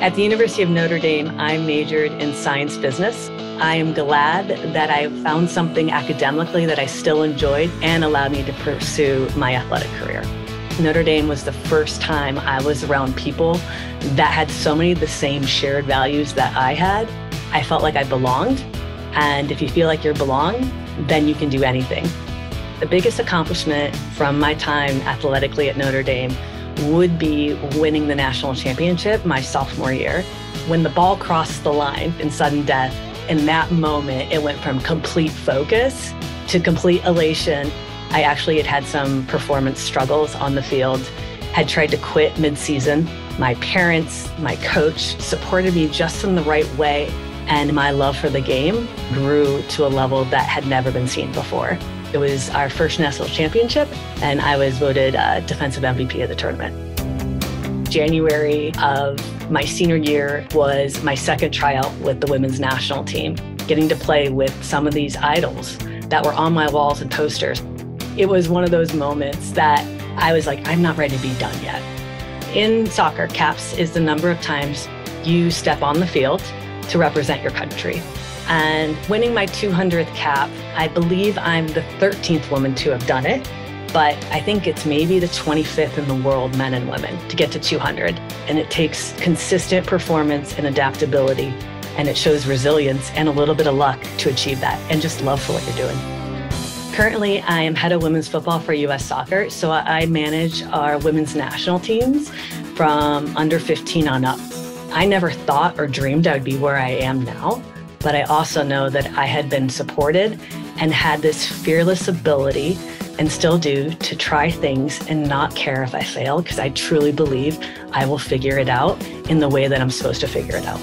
At the University of Notre Dame, I majored in science business. I am glad that I found something academically that I still enjoyed and allowed me to pursue my athletic career. Notre Dame was the first time I was around people that had so many of the same shared values that I had. I felt like I belonged. And if you feel like you belong, then you can do anything. The biggest accomplishment from my time athletically at Notre Dame would be winning the national championship my sophomore year. When the ball crossed the line in sudden death, in that moment, it went from complete focus to complete elation. I actually had had some performance struggles on the field, had tried to quit midseason. My parents, my coach supported me just in the right way, and my love for the game grew to a level that had never been seen before. It was our first national championship, and I was voted uh, defensive MVP of the tournament. January of my senior year was my second tryout with the women's national team, getting to play with some of these idols that were on my walls and posters. It was one of those moments that I was like, I'm not ready to be done yet. In soccer, caps is the number of times you step on the field to represent your country. And winning my 200th cap, I believe I'm the 13th woman to have done it but I think it's maybe the 25th in the world, men and women, to get to 200. And it takes consistent performance and adaptability, and it shows resilience and a little bit of luck to achieve that, and just love for what you're doing. Currently, I am head of women's football for US Soccer, so I manage our women's national teams from under 15 on up. I never thought or dreamed I would be where I am now, but I also know that I had been supported and had this fearless ability and still do to try things and not care if I fail because I truly believe I will figure it out in the way that I'm supposed to figure it out.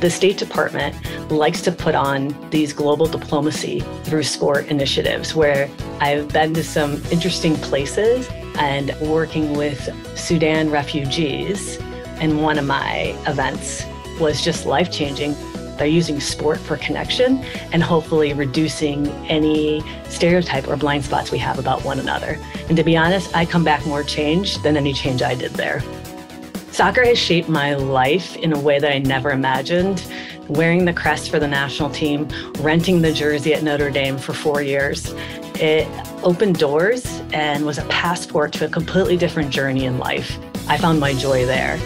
The State Department likes to put on these global diplomacy through sport initiatives where I've been to some interesting places and working with Sudan refugees. And one of my events was just life changing they're using sport for connection and hopefully reducing any stereotype or blind spots we have about one another. And to be honest, I come back more changed than any change I did there. Soccer has shaped my life in a way that I never imagined. Wearing the crest for the national team, renting the jersey at Notre Dame for four years, it opened doors and was a passport to a completely different journey in life. I found my joy there.